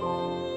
Amen.